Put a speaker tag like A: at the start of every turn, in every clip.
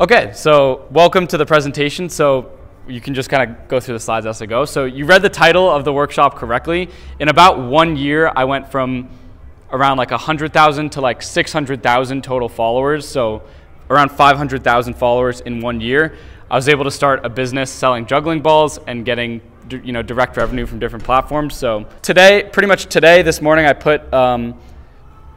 A: Okay, so welcome to the presentation. So you can just kind of go through the slides as I go. So you read the title of the workshop correctly. In about one year, I went from around like 100,000 to like 600,000 total followers. So around 500,000 followers in one year. I was able to start a business selling juggling balls and getting you know direct revenue from different platforms. So today, pretty much today, this morning, I put um,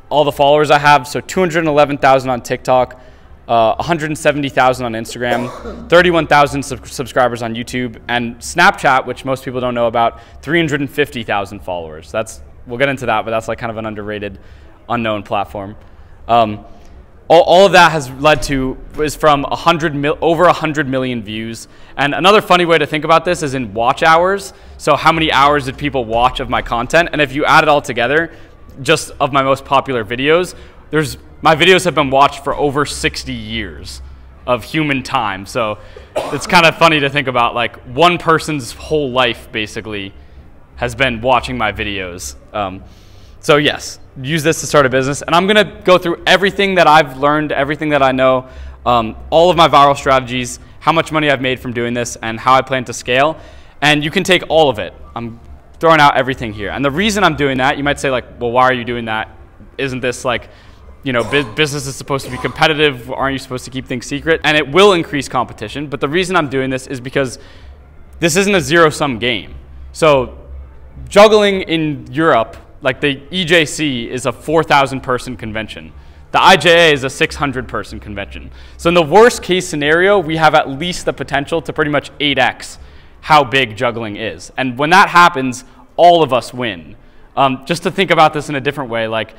A: all the followers I have. So 211,000 on TikTok, uh, 170,000 on Instagram, 31,000 sub- subscribers on YouTube, and Snapchat, which most people don't know about, 350,000 followers. That's we'll get into that, but that's like kind of an underrated, unknown platform. Um, all, all, of that has led to is from 100 mil, over 100 million views. And another funny way to think about this is in watch hours. So how many hours did people watch of my content? And if you add it all together, just of my most popular videos, there's my videos have been watched for over 60 years of human time. So it's kind of funny to think about like one person's whole life basically has been watching my videos. Um, so yes, use this to start a business. And I'm gonna go through everything that I've learned, everything that I know, um, all of my viral strategies, how much money I've made from doing this, and how I plan to scale. And you can take all of it. I'm throwing out everything here. And the reason I'm doing that, you might say like, well, why are you doing that? Isn't this like you know, business is supposed to be competitive. Aren't you supposed to keep things secret? And it will increase competition. But the reason I'm doing this is because this isn't a zero sum game. So, juggling in Europe, like the EJC, is a 4,000 person convention. The IJA is a 600 person convention. So, in the worst case scenario, we have at least the potential to pretty much 8x how big juggling is. And when that happens, all of us win. Um, just to think about this in a different way, like,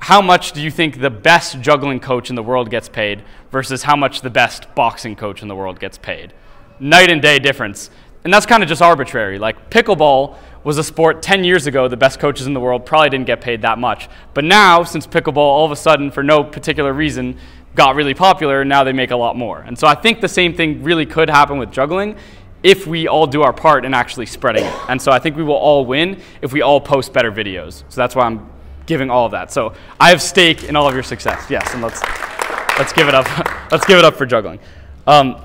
A: how much do you think the best juggling coach in the world gets paid versus how much the best boxing coach in the world gets paid? Night and day difference. And that's kind of just arbitrary. Like pickleball was a sport 10 years ago, the best coaches in the world probably didn't get paid that much. But now, since pickleball all of a sudden, for no particular reason, got really popular, now they make a lot more. And so I think the same thing really could happen with juggling if we all do our part in actually spreading it. And so I think we will all win if we all post better videos. So that's why I'm giving all of that. So I have stake in all of your success. Yes, and let's let's give it up. let's give it up for juggling. Um,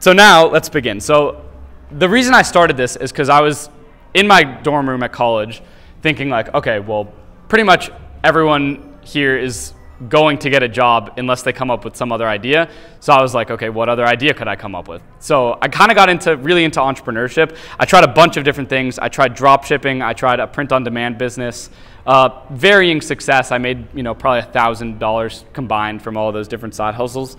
A: so now let's begin. So the reason I started this is because I was in my dorm room at college, thinking like, okay, well, pretty much everyone here is going to get a job unless they come up with some other idea. So I was like, okay, what other idea could I come up with? So I kind of got into really into entrepreneurship. I tried a bunch of different things. I tried drop shipping. I tried a print on demand business. Uh, varying success. I made you know probably a thousand dollars combined from all those different side hustles.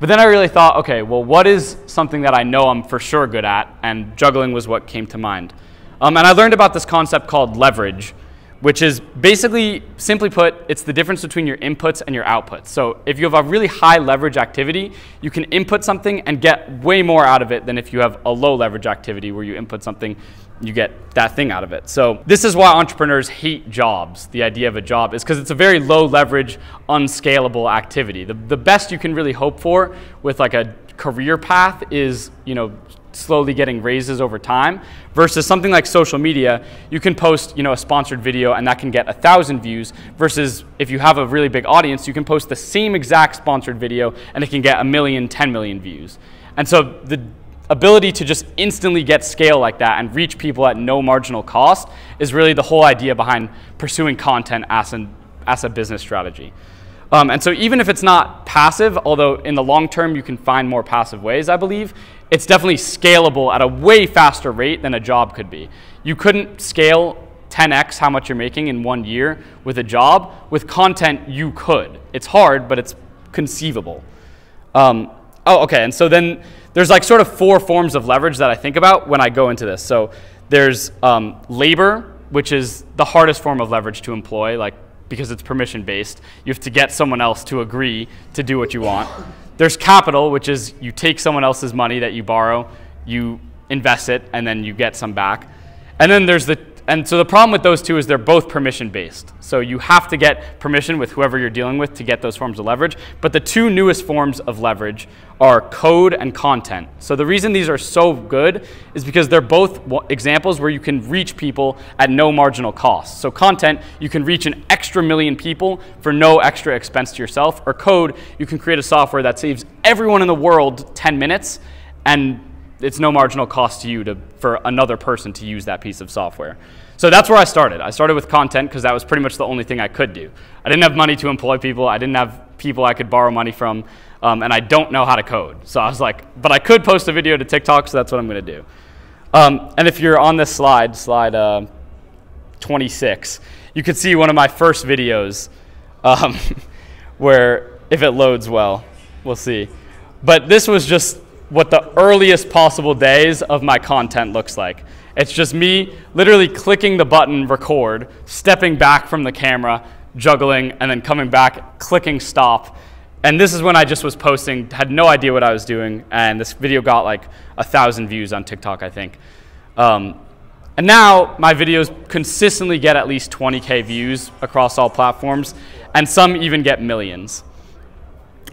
A: But then I really thought, okay, well, what is something that I know I'm for sure good at? And juggling was what came to mind. Um, and I learned about this concept called leverage, which is basically, simply put, it's the difference between your inputs and your outputs. So if you have a really high leverage activity, you can input something and get way more out of it than if you have a low leverage activity where you input something, you get that thing out of it. So this is why entrepreneurs hate jobs. The idea of a job is because it's a very low leverage, unscalable activity. The, the best you can really hope for with like a career path is, you know, slowly getting raises over time versus something like social media you can post you know a sponsored video and that can get a thousand views versus if you have a really big audience you can post the same exact sponsored video and it can get a million 10 million views and so the ability to just instantly get scale like that and reach people at no marginal cost is really the whole idea behind pursuing content as, an, as a business strategy um, and so even if it's not passive, although in the long term you can find more passive ways, I believe, it's definitely scalable at a way faster rate than a job could be. You couldn't scale 10x how much you're making in one year with a job. With content, you could. It's hard, but it's conceivable. Um, oh, okay. And so then there's like sort of four forms of leverage that I think about when I go into this. So there's um, labor, which is the hardest form of leverage to employ, like because it's permission based. You have to get someone else to agree to do what you want. There's capital, which is you take someone else's money that you borrow, you invest it, and then you get some back. And then there's the And so the problem with those two is they're both permission based. So you have to get permission with whoever you're dealing with to get those forms of leverage. But the two newest forms of leverage are code and content. So the reason these are so good is because they're both examples where you can reach people at no marginal cost. So content, you can reach an extra million people for no extra expense to yourself. Or code, you can create a software that saves everyone in the world 10 minutes and it's no marginal cost to you to, for another person to use that piece of software. So that's where I started. I started with content because that was pretty much the only thing I could do. I didn't have money to employ people. I didn't have people I could borrow money from, um, and I don't know how to code. So I was like, but I could post a video to TikTok, so that's what I'm going to do. Um, and if you're on this slide, slide uh, 26, you can see one of my first videos um, where, if it loads well, we'll see. But this was just what the earliest possible days of my content looks like. It's just me literally clicking the button record, stepping back from the camera, juggling, and then coming back, clicking stop. And this is when I just was posting, had no idea what I was doing, and this video got like a thousand views on TikTok, I think. Um, and now my videos consistently get at least 20K views across all platforms, and some even get millions.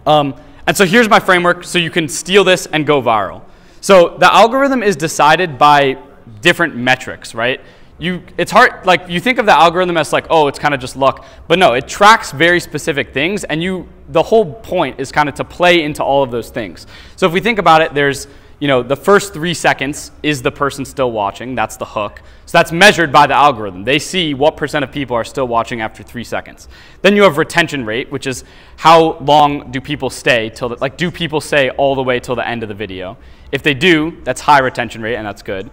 A: Um, and so here's my framework so you can steal this and go viral. So the algorithm is decided by different metrics, right? You, it's hard, like you think of the algorithm as like, oh, it's kind of just luck. But no, it tracks very specific things and you, the whole point is kind of to play into all of those things. So if we think about it, there's you know, the first three seconds is the person still watching. That's the hook. So that's measured by the algorithm. They see what percent of people are still watching after three seconds. Then you have retention rate, which is how long do people stay till, the, like, do people stay all the way till the end of the video? If they do, that's high retention rate, and that's good.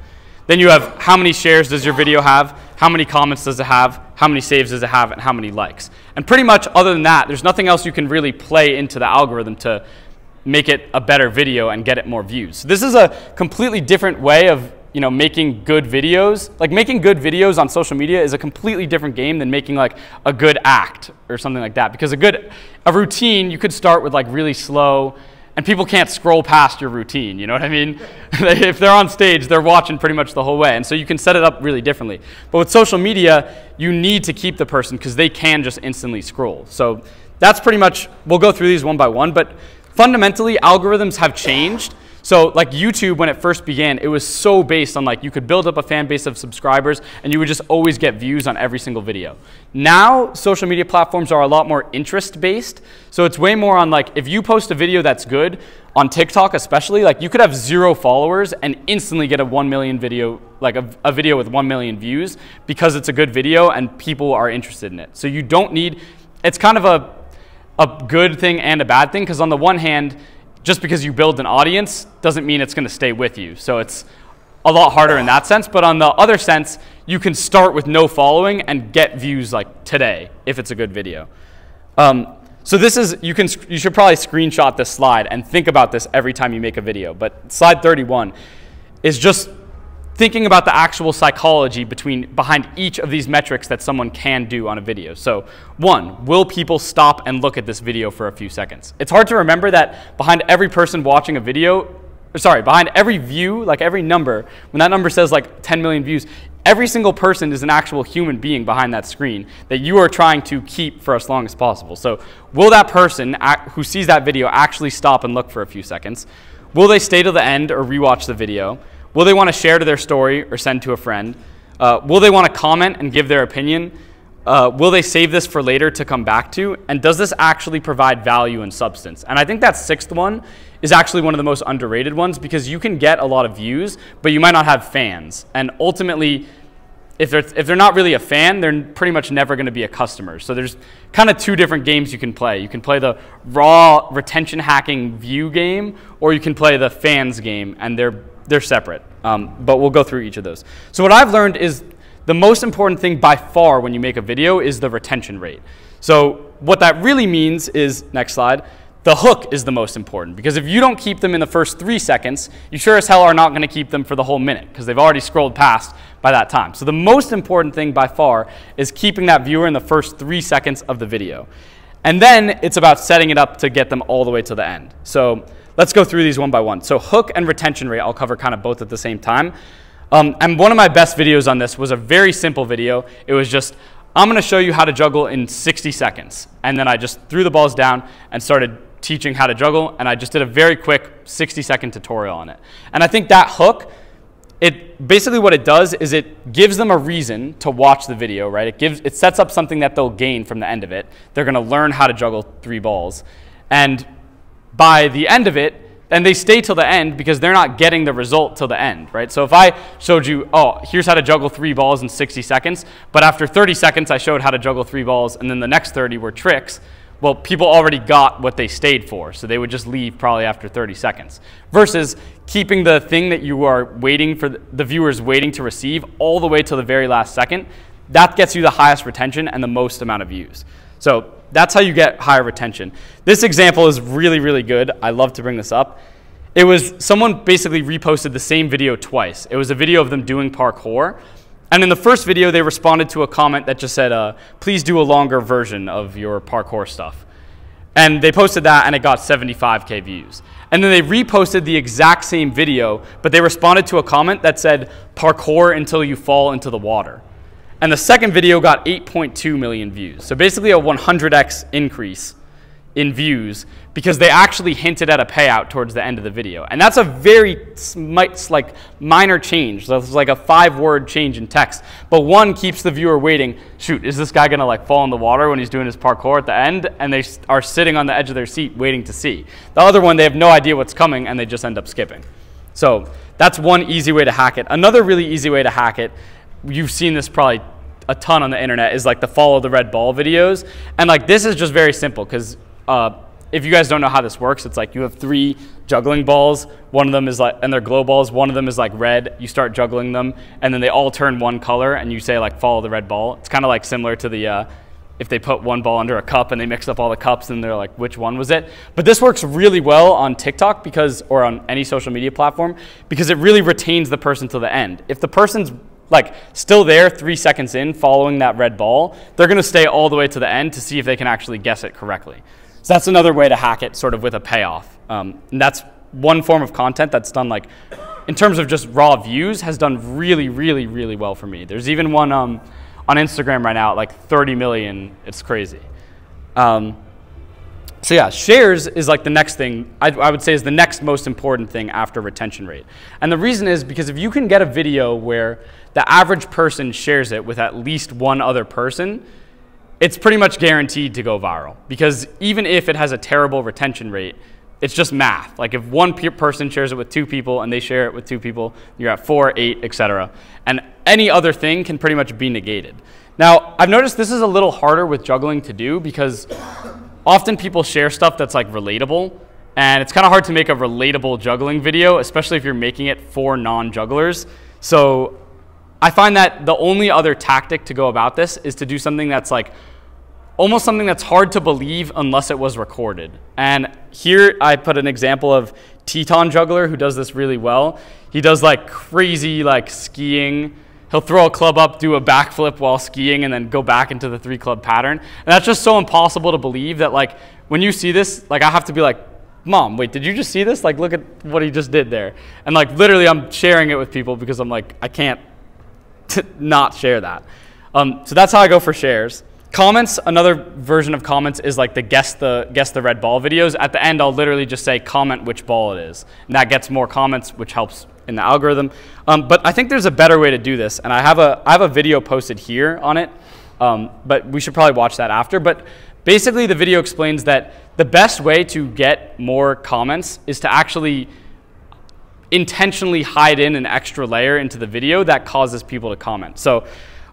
A: Then you have how many shares does your video have, how many comments does it have, how many saves does it have, and how many likes. And pretty much other than that, there's nothing else you can really play into the algorithm to make it a better video and get it more views. This is a completely different way of you know, making good videos. Like making good videos on social media is a completely different game than making like a good act or something like that. Because a good, a routine, you could start with like really slow and people can't scroll past your routine, you know what I mean? if they're on stage, they're watching pretty much the whole way. And so you can set it up really differently. But with social media, you need to keep the person because they can just instantly scroll. So that's pretty much, we'll go through these one by one, but fundamentally, algorithms have changed. So like YouTube, when it first began, it was so based on like you could build up a fan base of subscribers and you would just always get views on every single video. Now, social media platforms are a lot more interest based. So it's way more on like if you post a video that's good on TikTok, especially, like you could have zero followers and instantly get a 1 million video, like a, a video with 1 million views because it's a good video and people are interested in it. So you don't need, it's kind of a a good thing and a bad thing because on the one hand, just because you build an audience doesn't mean it's going to stay with you. So it's a lot harder in that sense. But on the other sense, you can start with no following and get views like today if it's a good video. Um, so this is, you, can, you should probably screenshot this slide and think about this every time you make a video. But slide 31 is just thinking about the actual psychology between, behind each of these metrics that someone can do on a video. So one, will people stop and look at this video for a few seconds? It's hard to remember that behind every person watching a video, sorry, behind every view, like every number, when that number says like 10 million views, every single person is an actual human being behind that screen that you are trying to keep for as long as possible. So will that person who sees that video actually stop and look for a few seconds? Will they stay to the end or rewatch the video? Will they want to share to their story or send to a friend? Uh, will they want to comment and give their opinion? Uh, will they save this for later to come back to? And does this actually provide value and substance? And I think that sixth one is actually one of the most underrated ones because you can get a lot of views, but you might not have fans. And ultimately, if they're, if they're not really a fan, they're pretty much never going to be a customer. So there's kind of two different games you can play. You can play the raw retention hacking view game, or you can play the fans game, and they're they're separate, um, but we'll go through each of those. So what I've learned is the most important thing by far when you make a video is the retention rate. So what that really means is, next slide, the hook is the most important because if you don't keep them in the first three seconds, you sure as hell are not going to keep them for the whole minute because they've already scrolled past by that time. So the most important thing by far is keeping that viewer in the first three seconds of the video. And then it's about setting it up to get them all the way to the end. So Let's go through these one by one. So hook and retention rate, I'll cover kind of both at the same time. Um, and one of my best videos on this was a very simple video. It was just, I'm going to show you how to juggle in 60 seconds. And then I just threw the balls down and started teaching how to juggle. And I just did a very quick 60 second tutorial on it. And I think that hook, it basically what it does is it gives them a reason to watch the video, right? It gives, it sets up something that they'll gain from the end of it. They're going to learn how to juggle three balls. And by the end of it, and they stay till the end because they're not getting the result till the end, right? So if I showed you, oh, here's how to juggle three balls in 60 seconds, but after 30 seconds I showed how to juggle three balls, and then the next 30 were tricks, well, people already got what they stayed for, so they would just leave probably after 30 seconds. Versus keeping the thing that you are waiting for the viewers waiting to receive all the way till the very last second, that gets you the highest retention and the most amount of views. So that's how you get higher retention. This example is really, really good. I love to bring this up. It was someone basically reposted the same video twice. It was a video of them doing parkour. And in the first video, they responded to a comment that just said, uh, please do a longer version of your parkour stuff. And they posted that and it got 75K views. And then they reposted the exact same video, but they responded to a comment that said, parkour until you fall into the water. And the second video got 8.2 million views. So basically a 100x increase in views because they actually hinted at a payout towards the end of the video. And that's a very like minor change. That's like a five word change in text. But one keeps the viewer waiting. Shoot, is this guy gonna like fall in the water when he's doing his parkour at the end? And they are sitting on the edge of their seat waiting to see. The other one, they have no idea what's coming and they just end up skipping. So that's one easy way to hack it. Another really easy way to hack it you've seen this probably a ton on the internet is like the follow the red ball videos. And like this is just very simple because uh, if you guys don't know how this works, it's like you have three juggling balls. One of them is like, and they're glow balls. One of them is like red. You start juggling them, and then they all turn one color, and you say like follow the red ball. It's kind of like similar to the uh, if they put one ball under a cup and they mix up all the cups, and they're like which one was it? But this works really well on TikTok because, or on any social media platform, because it really retains the person to the end. If the person's like still there three seconds in following that red ball, they're going to stay all the way to the end to see if they can actually guess it correctly. So that's another way to hack it sort of with a payoff. Um, and that's one form of content that's done like, in terms of just raw views, has done really, really, really well for me. There's even one um, on Instagram right now, like 30 million. It's crazy. Um, so yeah, shares is like the next thing, I, I, would say is the next most important thing after retention rate. And the reason is because if you can get a video where the average person shares it with at least one other person, it's pretty much guaranteed to go viral. Because even if it has a terrible retention rate, it's just math. Like if one person shares it with two people and they share it with two people, you're at four, eight, etc. And any other thing can pretty much be negated. Now, I've noticed this is a little harder with juggling to do because often people share stuff that's like relatable. And it's kind of hard to make a relatable juggling video, especially if you're making it for non-jugglers. So I find that the only other tactic to go about this is to do something that's like almost something that's hard to believe unless it was recorded. And here I put an example of Teton Juggler who does this really well. He does like crazy like skiing he'll throw a club up, do a backflip while skiing, and then go back into the three club pattern. And that's just so impossible to believe that like when you see this, like I have to be like, mom, wait, did you just see this? Like look at what he just did there. And like literally I'm sharing it with people because I'm like, I can't not share that. Um, so that's how I go for shares. Comments, another version of comments is like the guess the guess the red ball videos. At the end, I'll literally just say comment which ball it is, and that gets more comments, which helps in the algorithm. Um, but I think there's a better way to do this, and I have a I have a video posted here on it, um, but we should probably watch that after. But basically, the video explains that the best way to get more comments is to actually intentionally hide in an extra layer into the video that causes people to comment. So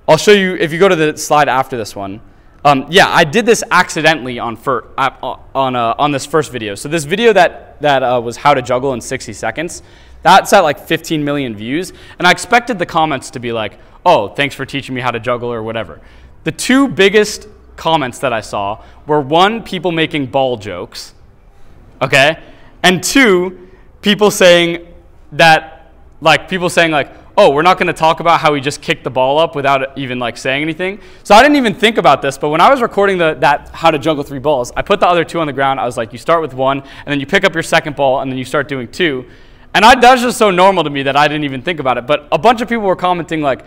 A: I'll show you, if you go to the slide after this one, um, yeah, I did this accidentally on, fir- uh, on, uh, on this first video. So this video that, that uh, was how to juggle in 60 seconds, that's at like 15 million views. And I expected the comments to be like, oh, thanks for teaching me how to juggle or whatever. The two biggest comments that I saw were one, people making ball jokes, okay? And two, people saying that, like, people saying like, oh, we're not going to talk about how he just kicked the ball up without even like saying anything. So I didn't even think about this, but when I was recording the, that how to juggle three balls, I put the other two on the ground. I was like, you start with one, and then you pick up your second ball, and then you start doing two. And I, that's just so normal to me that I didn't even think about it. But a bunch of people were commenting like,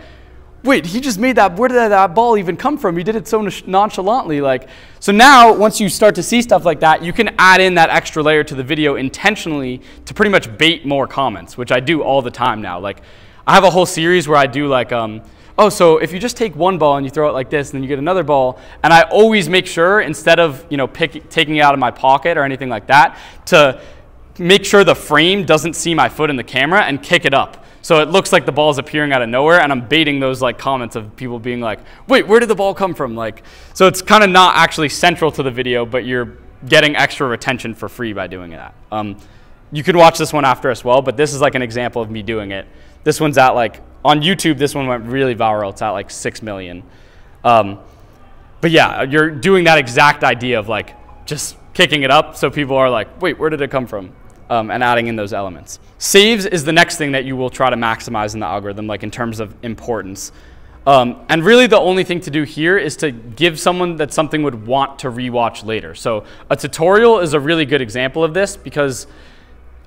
A: wait, he just made that, where did that ball even come from? He did it so nonchalantly. Like, so now once you start to see stuff like that, you can add in that extra layer to the video intentionally to pretty much bait more comments, which I do all the time now. Like, I have a whole series where I do like, um, oh, so if you just take one ball and you throw it like this, and then you get another ball, and I always make sure, instead of you know pick, taking it out of my pocket or anything like that, to make sure the frame doesn't see my foot in the camera and kick it up. So it looks like the ball is appearing out of nowhere, and I'm baiting those like comments of people being like, "Wait, where did the ball come from?" Like, so it's kind of not actually central to the video, but you're getting extra retention for free by doing that. Um, you can watch this one after as well, but this is like an example of me doing it. This one's at like on YouTube, this one went really viral. It's at like 6 million. Um, but yeah, you're doing that exact idea of like just kicking it up so people are like, wait, where did it come from? Um, and adding in those elements. Saves is the next thing that you will try to maximize in the algorithm, like in terms of importance. Um, and really the only thing to do here is to give someone that something would want to rewatch later. So a tutorial is a really good example of this because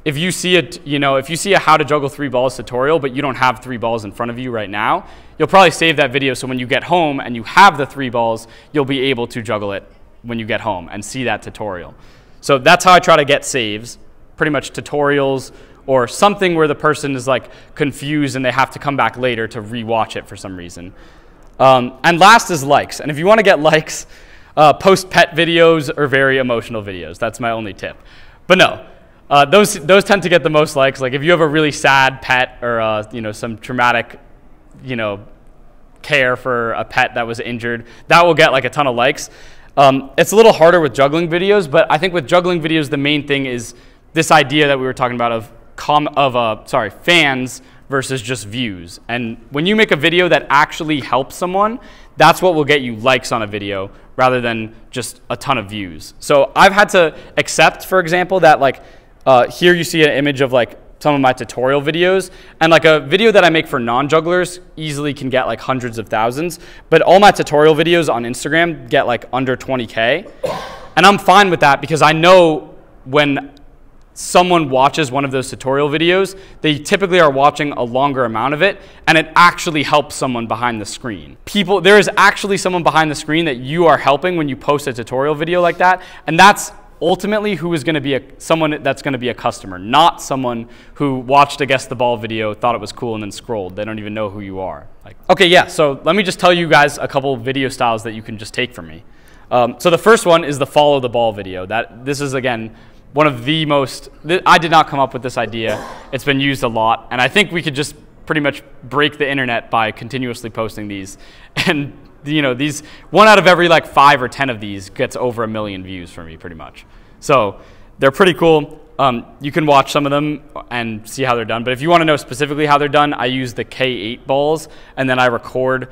A: if you see it, you know, if you see a how to juggle three balls tutorial, but you don't have three balls in front of you right now, you'll probably save that video so when you get home and you have the three balls, you'll be able to juggle it when you get home and see that tutorial. So that's how I try to get saves, pretty much tutorials or something where the person is like confused and they have to come back later to rewatch it for some reason. Um, and last is likes. And if you want to get likes, uh, post pet videos or very emotional videos. That's my only tip. But no, uh, those, those tend to get the most likes. Like if you have a really sad pet or uh, you know, some traumatic you know, care for a pet that was injured, that will get like a ton of likes. Um, it's a little harder with juggling videos, but I think with juggling videos, the main thing is this idea that we were talking about of, com of uh, sorry, fans versus just views. And when you make a video that actually helps someone, that's what will get you likes on a video rather than just a ton of views. So I've had to accept, for example, that like uh, here you see an image of like some of my tutorial videos and like a video that I make for non-jugglers easily can get like hundreds of thousands but all my tutorial videos on Instagram get like under 20k and I'm fine with that because I know when someone watches one of those tutorial videos they typically are watching a longer amount of it and it actually helps someone behind the screen people there is actually someone behind the screen that you are helping when you post a tutorial video like that and that's ultimately who is going to be a, someone that's going to be a customer, not someone who watched a guess the ball video, thought it was cool, and then scrolled. They don't even know who you are. Like, okay, yeah. So let me just tell you guys a couple video styles that you can just take from me. Um, so the first one is the follow the ball video. That this is again one of the most. Th I did not come up with this idea. It's been used a lot, and I think we could just pretty much break the internet by continuously posting these and you know, these one out of every like five or ten of these gets over a million views for me, pretty much. So they're pretty cool. Um, you can watch some of them and see how they're done. But if you want to know specifically how they're done, I use the K8 balls, and then I record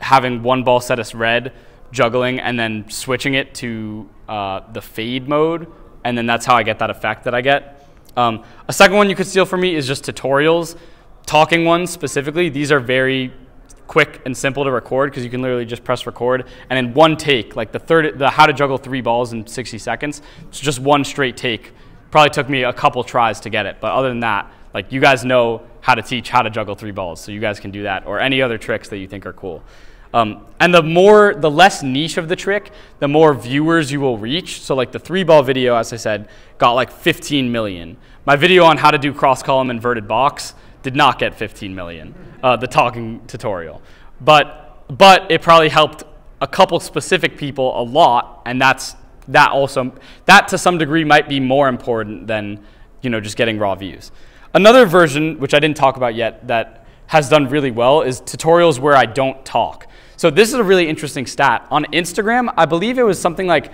A: having one ball set as red, juggling, and then switching it to uh, the fade mode, and then that's how I get that effect that I get. Um, a second one you could steal from me is just tutorials. Talking ones specifically, these are very quick and simple to record because you can literally just press record and in one take, like the third, the how to juggle three balls in 60 seconds, it's just one straight take. Probably took me a couple tries to get it, but other than that, like you guys know how to teach how to juggle three balls, so you guys can do that or any other tricks that you think are cool. Um, and the more, the less niche of the trick, the more viewers you will reach. So like the three ball video, as I said, got like 15 million. My video on how to do cross column inverted box did not get 15 million, uh, the talking tutorial. But, but it probably helped a couple specific people a lot, and that's that also that to some degree might be more important than you know just getting raw views. Another version, which I didn't talk about yet, that has done really well is tutorials where I don't talk. So this is a really interesting stat. On Instagram, I believe it was something like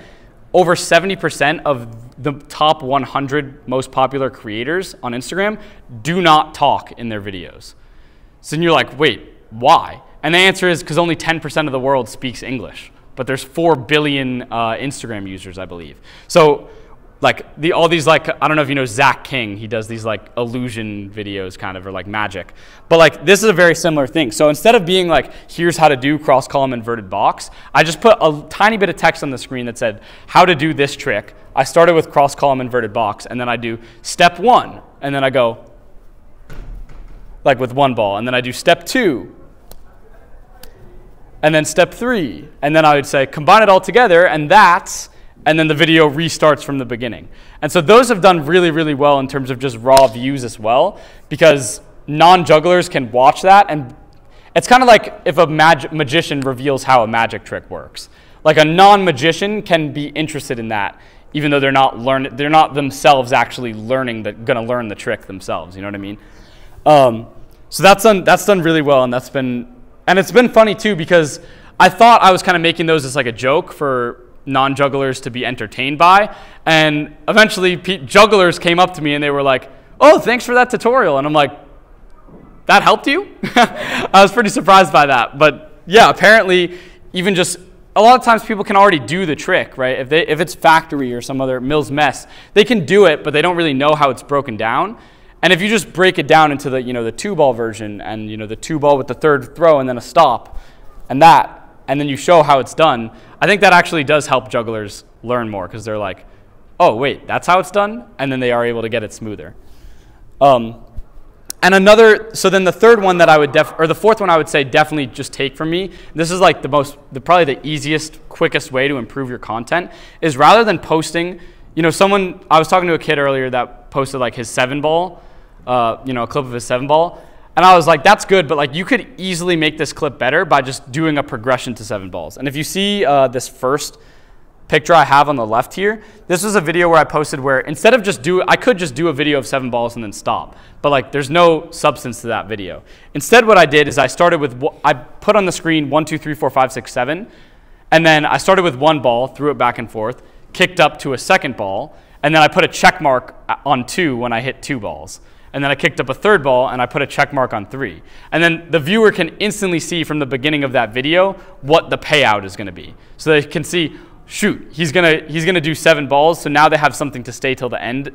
A: over 70% of the top 100 most popular creators on Instagram do not talk in their videos. So you're like, wait, why? And the answer is because only 10% of the world speaks English, but there's 4 billion uh, Instagram users, I believe. So like the, all these like I don't know if you know Zach King. He does these like illusion videos, kind of or like magic. But like this is a very similar thing. So instead of being like here's how to do cross column inverted box, I just put a tiny bit of text on the screen that said how to do this trick. I started with cross column inverted box, and then I do step one, and then I go like with one ball, and then I do step two, and then step three, and then I would say combine it all together, and that's, and then the video restarts from the beginning. And so those have done really, really well in terms of just raw views as well, because non-jugglers can watch that, and it's kind of like if a mag- magician reveals how a magic trick works. Like a non-magician can be interested in that, even though they're not learn, they're not themselves actually learning the, gonna learn the trick themselves. You know what I mean? Um, so that's done, that's done really well, and that's been and it's been funny too because I thought I was kind of making those as like a joke for non jugglers to be entertained by. And eventually, jugglers came up to me and they were like, Oh, thanks for that tutorial. And I'm like, That helped you? I was pretty surprised by that. But yeah, apparently, even just a lot of times people can already do the trick, right? If, they, if it's factory or some other Mills mess, they can do it, but they don't really know how it's broken down. And if you just break it down into the, you know, the two ball version and, you know, the two ball with the third throw and then a stop and that, and then you show how it's done, I think that actually does help jugglers learn more because they're like, oh, wait, that's how it's done? And then they are able to get it smoother. Um, and another, so then the third one that I would def, or the fourth one I would say definitely just take from me. This is like the most, the, probably the easiest, quickest way to improve your content is rather than posting, you know, someone, I was talking to a kid earlier that posted like his seven ball uh, you know, a clip of his seven ball. And I was like, that's good, but like you could easily make this clip better by just doing a progression to seven balls. And if you see uh, this first picture I have on the left here, this was a video where I posted where instead of just do, I could just do a video of seven balls and then stop, but like there's no substance to that video. Instead, what I did is I started with, I put on the screen one, two, three, four, five, six, seven, and then I started with one ball, threw it back and forth, kicked up to a second ball, and then I put a check mark on two when I hit two balls and then I kicked up a third ball and I put a check mark on three. And then the viewer can instantly see from the beginning of that video what the payout is going to be. So they can see, shoot, he's going to he's to do seven balls. So now they have something to stay till the end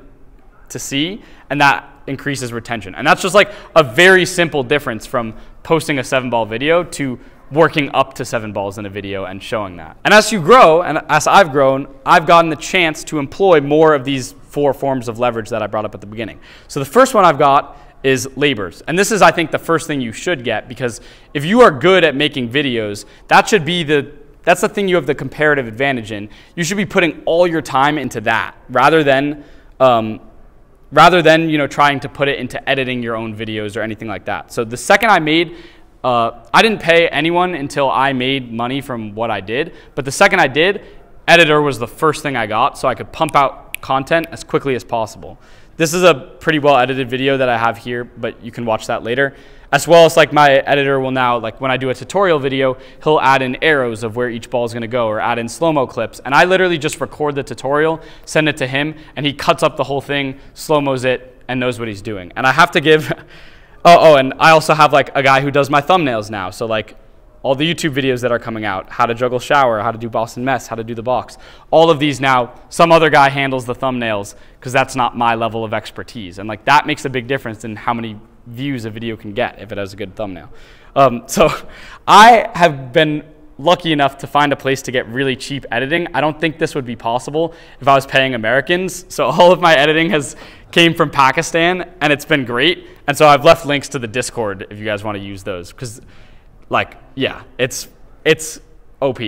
A: to see, and that increases retention. And that's just like a very simple difference from posting a seven ball video to working up to seven balls in a video and showing that. And as you grow, and as I've grown, I've gotten the chance to employ more of these four forms of leverage that I brought up at the beginning. So the first one I've got is labors. And this is, I think, the first thing you should get because if you are good at making videos, that should be the that's the thing you have the comparative advantage in. You should be putting all your time into that rather than um, rather than you know trying to put it into editing your own videos or anything like that. So the second I made uh, I didn't pay anyone until I made money from what I did, but the second I did, editor was the first thing I got so I could pump out content as quickly as possible. This is a pretty well edited video that I have here, but you can watch that later. As well as like my editor will now, like when I do a tutorial video, he'll add in arrows of where each ball is gonna go or add in slow-mo clips. And I literally just record the tutorial, send it to him, and he cuts up the whole thing, slow-mos it, and knows what he's doing. And I have to give, oh, oh, and I also have like a guy who does my thumbnails now. So like all the YouTube videos that are coming out, how to juggle shower, how to do Boston mess, how to do the box. All of these now, some other guy handles the thumbnails because that's not my level of expertise. And like that makes a big difference in how many views a video can get if it has a good thumbnail. Um, so I have been lucky enough to find a place to get really cheap editing. I don't think this would be possible if I was paying Americans. So all of my editing has came from Pakistan and it's been great. And so I've left links to the Discord if you guys want to use those because like yeah, it's it's OP.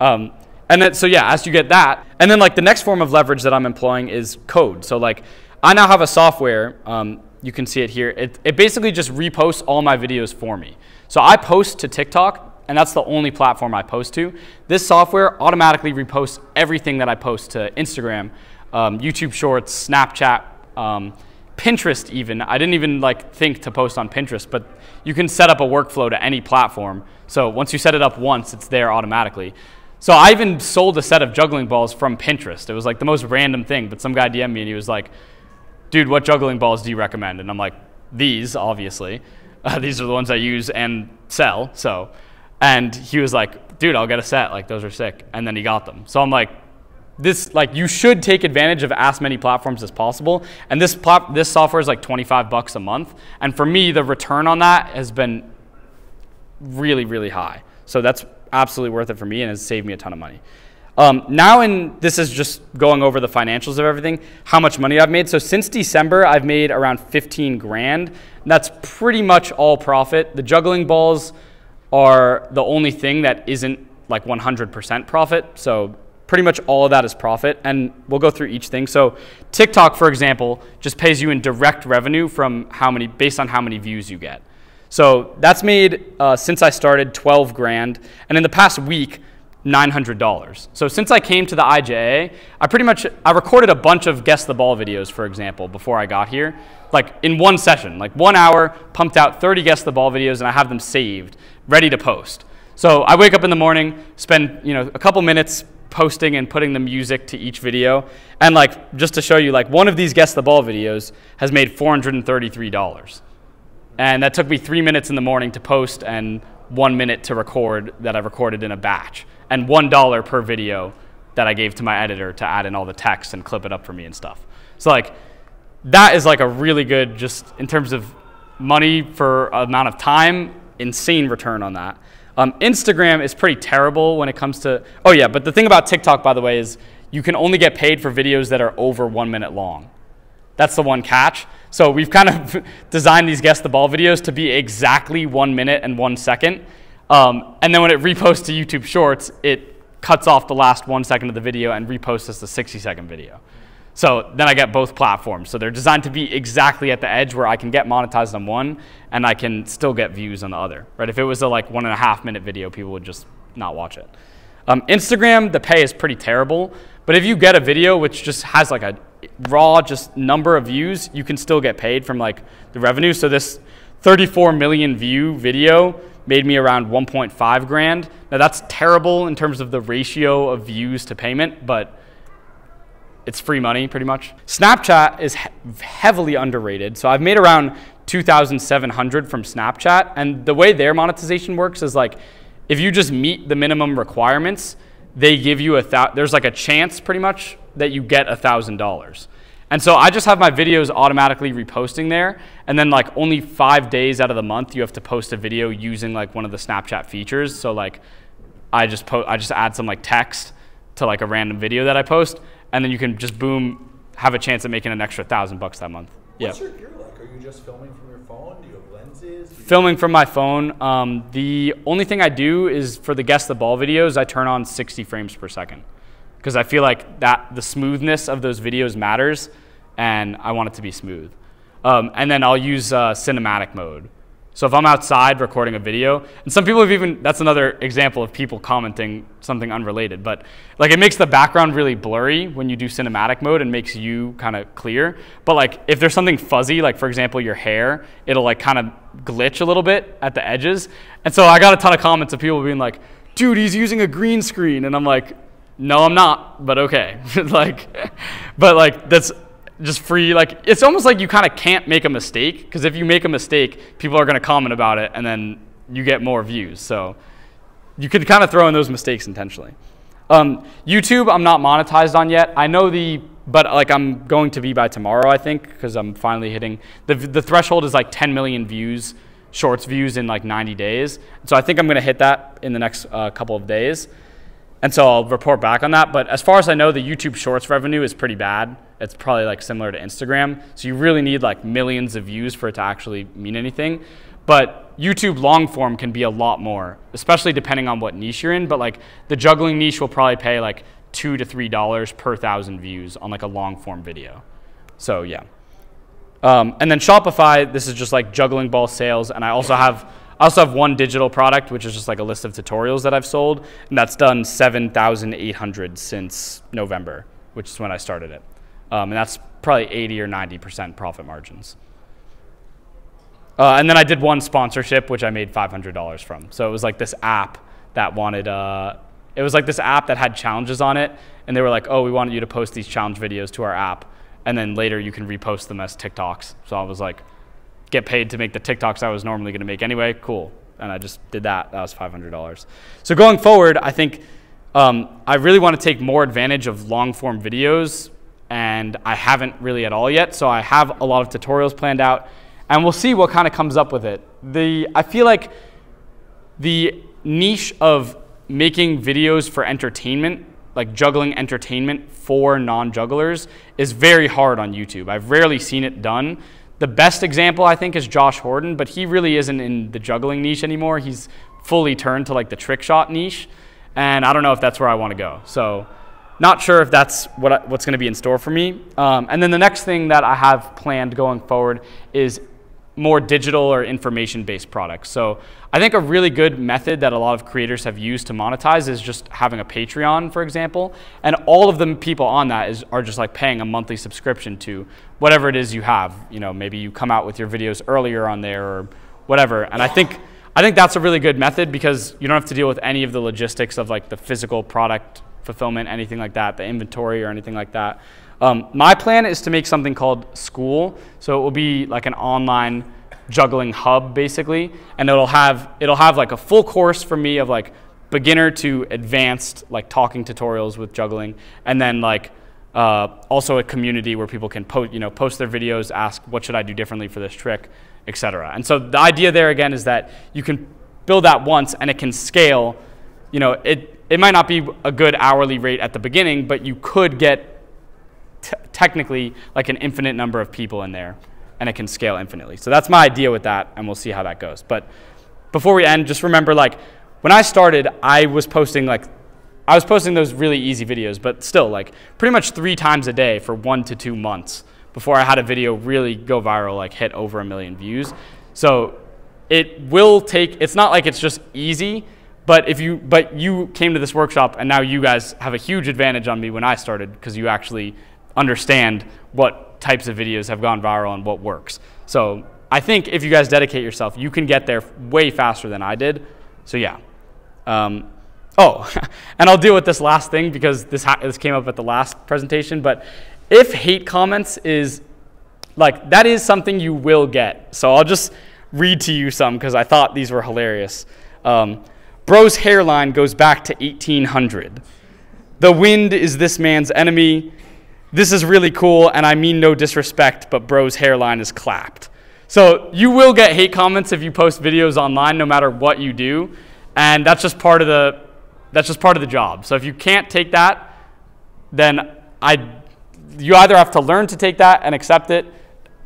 A: Um, and then so yeah, as you get that, and then like the next form of leverage that I'm employing is code. So like I now have a software. Um, you can see it here. It, it basically just reposts all my videos for me. So I post to TikTok, and that's the only platform I post to. This software automatically reposts everything that I post to Instagram, um, YouTube Shorts, Snapchat, um, Pinterest even. I didn't even like think to post on Pinterest, but you can set up a workflow to any platform. So once you set it up once, it's there automatically. So I even sold a set of juggling balls from Pinterest. It was like the most random thing, but some guy DM'd me and he was like, dude, what juggling balls do you recommend? And I'm like, these, obviously. Uh, these are the ones I use and sell. So, and he was like, dude, I'll get a set. Like, those are sick. And then he got them. So I'm like, this like you should take advantage of as many platforms as possible. And this this software is like 25 bucks a month. And for me, the return on that has been really really high. So that's absolutely worth it for me and has saved me a ton of money. Um, now, and this is just going over the financials of everything, how much money I've made. So since December, I've made around 15 grand. That's pretty much all profit. The juggling balls are the only thing that isn't like 100% profit. So pretty much all of that is profit. And we'll go through each thing. So TikTok, for example, just pays you in direct revenue from how many, based on how many views you get. So that's made uh, since I started 12 grand. And in the past week, $900. So since I came to the IJA, I pretty much, I recorded a bunch of Guess the Ball videos, for example, before I got here. Like in one session, like one hour, pumped out 30 Guess the Ball videos and I have them saved, ready to post. So I wake up in the morning, spend, you know, a couple minutes posting and putting the music to each video. And like, just to show you, like one of these Guess the Ball videos has made $433. And that took me three minutes in the morning to post and one minute to record that I recorded in a batch and $1 per video that I gave to my editor to add in all the text and clip it up for me and stuff. So like that is like a really good just in terms of money for amount of time, insane return on that. Um, Instagram is pretty terrible when it comes to, oh yeah, but the thing about TikTok, by the way, is you can only get paid for videos that are over one minute long. That's the one catch. So we've kind of designed these guess the ball videos to be exactly one minute and one second. Um, and then when it reposts to YouTube Shorts, it cuts off the last one second of the video and reposts as the 60 second video. So then I get both platforms. So they're designed to be exactly at the edge where I can get monetized on one and I can still get views on the other. Right? If it was a like one and a half minute video, people would just not watch it. Um, Instagram, the pay is pretty terrible. But if you get a video which just has like a raw just number of views, you can still get paid from like the revenue. So this 34 million view video made me around 1.5 grand. Now that's terrible in terms of the ratio of views to payment, but it's free money pretty much. Snapchat is he heavily underrated. So I've made around 2,700 from Snapchat. And the way their monetization works is like, if you just meet the minimum requirements, they give you a, thousand, there's like a chance pretty much that you get a $1,000. And so I just have my videos automatically reposting there. And then like only five days out of the month, you have to post a video using like one of the Snapchat features. So like I just post, I just add some like text to like a random video that I post. And then you can just boom, have a chance at making an extra thousand bucks that month.
B: What's yeah. your gear like? Are you just filming from your phone? Do you have lenses? You
A: filming from my phone. Um, the only thing I do is for the guess the ball videos, I turn on 60 frames per second because I feel like that the smoothness of those videos matters, and I want it to be smooth. Um, and then I'll use uh, cinematic mode. So if I'm outside recording a video, and some people have even, that's another example of people commenting something unrelated, but like it makes the background really blurry when you do cinematic mode and makes you kind of clear. But like if there's something fuzzy, like for example your hair, it'll like kind of glitch a little bit at the edges. And so I got a ton of comments of people being like, dude, he's using a green screen. And I'm like, no, I'm not, but okay. like, but like that's just free. Like, it's almost like you kind of can't make a mistake because if you make a mistake, people are going to comment about it, and then you get more views. So you could kind of throw in those mistakes intentionally. Um, YouTube, I'm not monetized on yet. I know the, but like I'm going to be by tomorrow, I think, because I'm finally hitting the the threshold is like 10 million views, shorts views in like 90 days. So I think I'm going to hit that in the next uh, couple of days. And so I'll report back on that. But as far as I know, the YouTube Shorts revenue is pretty bad. It's probably like similar to Instagram. So you really need like millions of views for it to actually mean anything. But YouTube long form can be a lot more, especially depending on what niche you're in. But like the juggling niche will probably pay like two to three dollars per thousand views on like a long form video. So yeah. Um, and then Shopify, this is just like juggling ball sales, and I also have I also have one digital product, which is just like a list of tutorials that I've sold, and that's done 7,800 since November, which is when I started it. Um, and that's probably 80 or 90% profit margins. Uh, and then I did one sponsorship, which I made $500 from. So it was like this app that wanted, uh, it was like this app that had challenges on it. And they were like, oh, we wanted you to post these challenge videos to our app. And then later you can repost them as TikToks. So I was like, get paid to make the TikToks I was normally going to make anyway. Cool. And I just did that. That was $500. So going forward, I think um, I really want to take more advantage of long form videos, and I haven't really at all yet. So I have a lot of tutorials planned out, and we'll see what kind of comes up with it. The I feel like the niche of making videos for entertainment like juggling entertainment for non-jugglers is very hard on YouTube. I've rarely seen it done. The best example I think is Josh Horton, but he really isn't in the juggling niche anymore. He's fully turned to like the trick shot niche, and I don't know if that's where I want to go. So, not sure if that's what I, what's going to be in store for me. Um, and then the next thing that I have planned going forward is more digital or information based products. So I think a really good method that a lot of creators have used to monetize is just having a Patreon, for example. And all of the people on that is, are just like paying a monthly subscription to whatever it is you have. You know, maybe you come out with your videos earlier on there or whatever. And I think, I think that's a really good method because you don't have to deal with any of the logistics of like the physical product fulfillment, anything like that, the inventory or anything like that. Um, my plan is to make something called Skool. So it will be like an online juggling hub basically, and it'll have it'll have like a full course for me of like beginner to advanced like talking tutorials with juggling, and then like uh, also a community where people can post you know post their videos, ask what should I do differently for this trick, etc. And so the idea there again is that you can build that once and it can scale. You know, it it might not be a good hourly rate at the beginning, but you could get technically like an infinite number of people in there and it can scale infinitely. So that's my idea with that, and we'll see how that goes. But before we end, just remember like when I started, I was posting like I was posting those really easy videos, but still like pretty much three times a day for one to two months before I had a video really go viral, like hit over a million views. So it will take. It's not like it's just easy. But if you but you came to this workshop and now you guys have a huge advantage on me when I started because you actually understand what types of videos have gone viral and what works. So I think if you guys dedicate yourself, you can get there way faster than I did. So yeah. Um, oh, and I'll deal with this last thing because this, this came up at the last presentation. But if hate comments is like, that is something you will get. So I'll just read to you some because I thought these were hilarious. Um, Bro's hairline goes back to 1800. The wind is this man's enemy this is really cool, and I mean no disrespect, but bro's hairline is clapped. So you will get hate comments if you post videos online, no matter what you do, and that's just part of the that's just part of the job. So if you can't take that, then I you either have to learn to take that and accept it,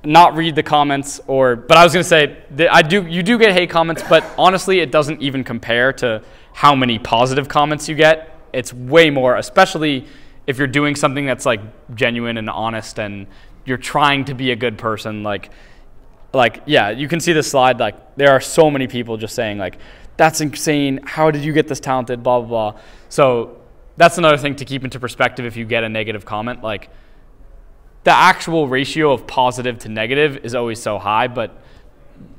A: not read the comments, or but I was gonna say I do you do get hate comments, but honestly, it doesn't even compare to how many positive comments you get. It's way more, especially if you're doing something that's like genuine and honest and you're trying to be a good person like like yeah you can see the slide like there are so many people just saying like that's insane. How did you get this talented? Blah blah blah. So that's another thing to keep into perspective if you get a negative comment like the actual ratio of positive to negative is always so high but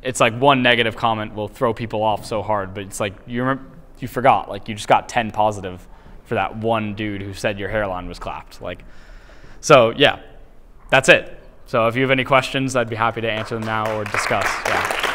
A: it's like one negative comment will throw people off so hard but it's like you remember you forgot like you just got 10 positive for that one dude who said your hairline was clapped. Like, so yeah, that's it. So if you have any questions, I'd be happy to answer them now or discuss. Yeah.